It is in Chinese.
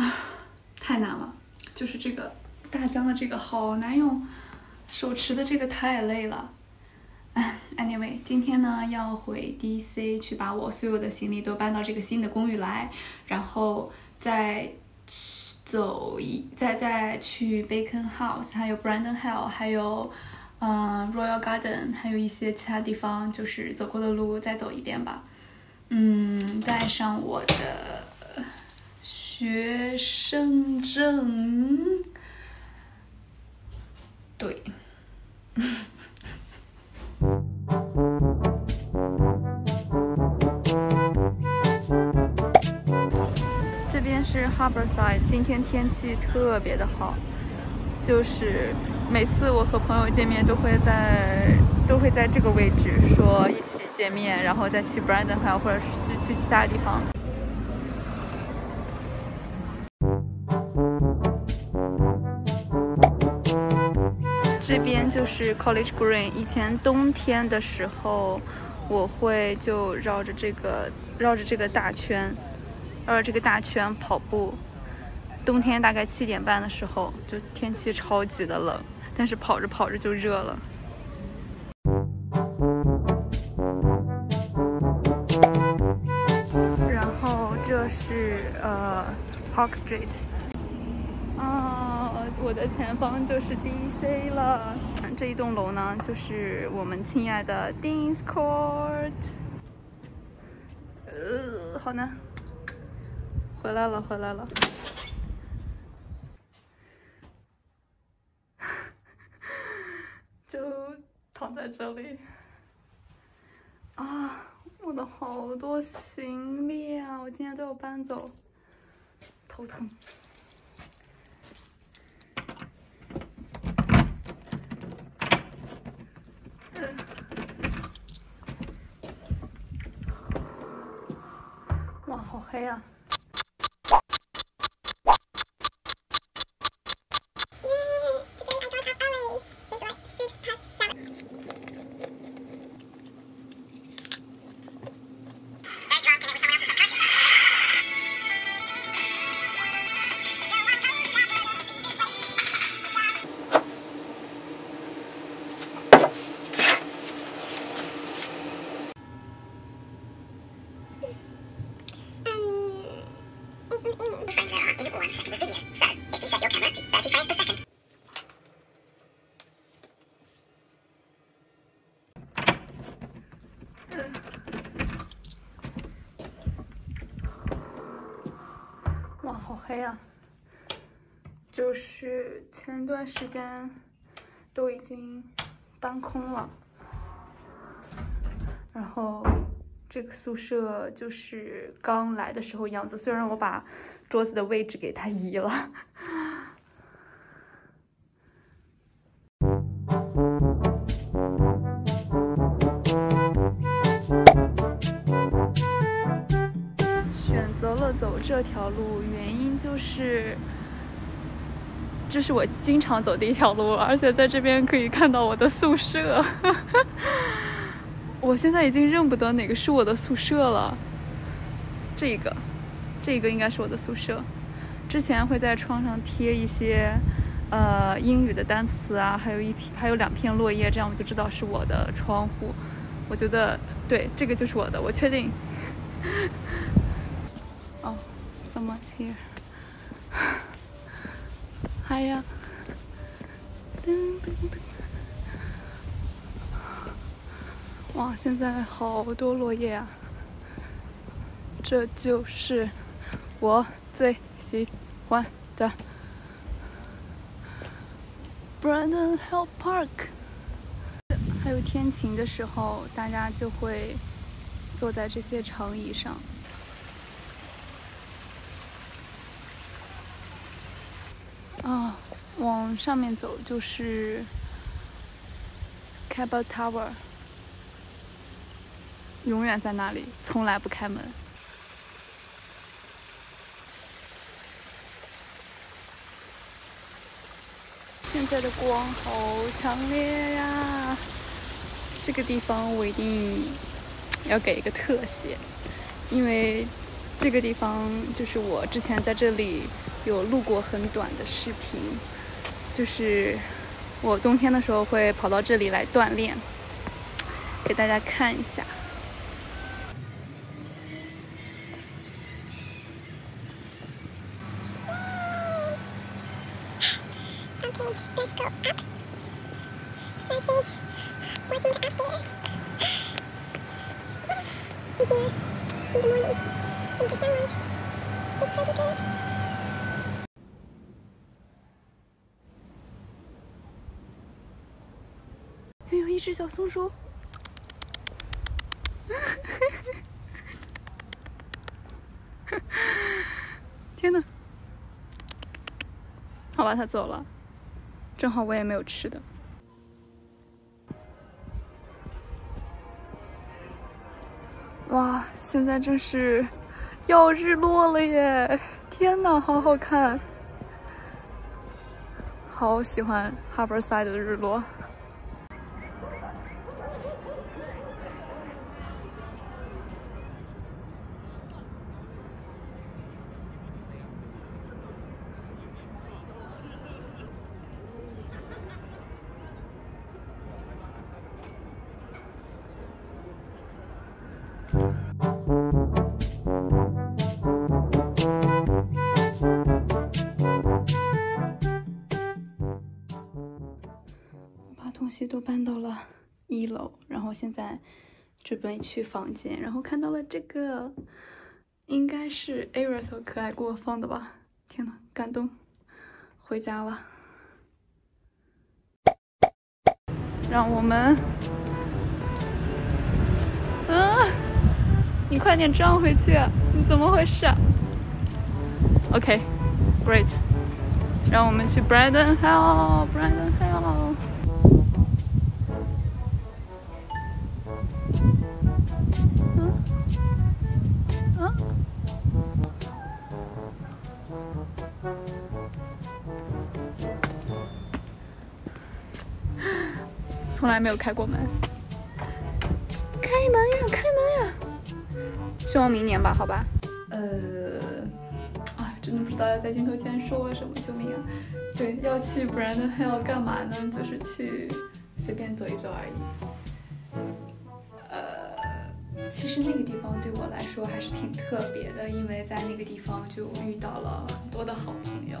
啊，太难了，就是这个大疆的这个好难用，手持的这个太累了。Anyway，今天呢要回 DC 去把我所有的行李都搬到这个新的公寓来，然后再走一再再去 Bacon House，还有 Brandon Hill，还有嗯 Royal Garden，还有一些其他地方，就是走过的路再走一遍吧。嗯，带上我的学生证，对。这边是 Harborside，今天天气特别的好，就是每次我和朋友见面都会在都会在这个位置说一起见面，然后再去 Brandon Hill 或者是去去其他地方。这边就是 College Green。以前冬天的时候，我会就绕着这个绕着这个大圈，绕着这个大圈跑步。冬天大概七点半的时候，就天气超级的冷，但是跑着跑着就热了。然后这是呃 Park Street。啊我的前方就是 DC 了，这一栋楼呢，就是我们亲爱的 Dean's Court。呃，好难，回来了，回来了，就躺在这里。啊，我的好多行李啊，我今天都要搬走，头疼。可以啊。哎呀！就是前段时间都已经搬空了，然后这个宿舍就是刚来的时候样子。虽然我把桌子的位置给它移了。了走这条路，原因就是，这是我经常走的一条路，而且在这边可以看到我的宿舍。我现在已经认不得哪个是我的宿舍了。这个，这个应该是我的宿舍。之前会在窗上贴一些，呃，英语的单词啊，还有一片，还有两片落叶，这样我就知道是我的窗户。我觉得，对，这个就是我的，我确定。哦，someone's here. 嗨呀！噔噔噔！哇，现在好多落叶啊！这就是我最喜欢的 Brandon Hill Park。还有天晴的时候，大家就会坐在这些长椅上。啊，往上面走就是 Cable Tower，永远在那里，从来不开门。现在的光好强烈呀！这个地方我一定要给一个特写，因为这个地方就是我之前在这里。有录过很短的视频，就是我冬天的时候会跑到这里来锻炼，给大家看一下。只小松鼠，天哪！好吧，它走了，正好我也没有吃的。哇，现在正是要日落了耶！天哪，好好看，好喜欢 Harborside 的日落。都搬到了一楼，然后现在准备去房间，然后看到了这个，应该是 Aris 和可爱给我放的吧？天呐，感动！回家了，让我们，嗯，你快点转回去，你怎么回事？OK，Great，让我们去 Brandon Hill，Brandon Hill。从来没有开过门，开门呀，开门呀！希望明年吧，好吧。呃，啊，真的不知道要在镜头前说什么，救命啊！对，要去 Brandon Hill 干嘛呢？就是去随便走一走而已。呃，其实那个地方对我来说还是挺特别的，因为在那个地方就遇到了很多的好朋友。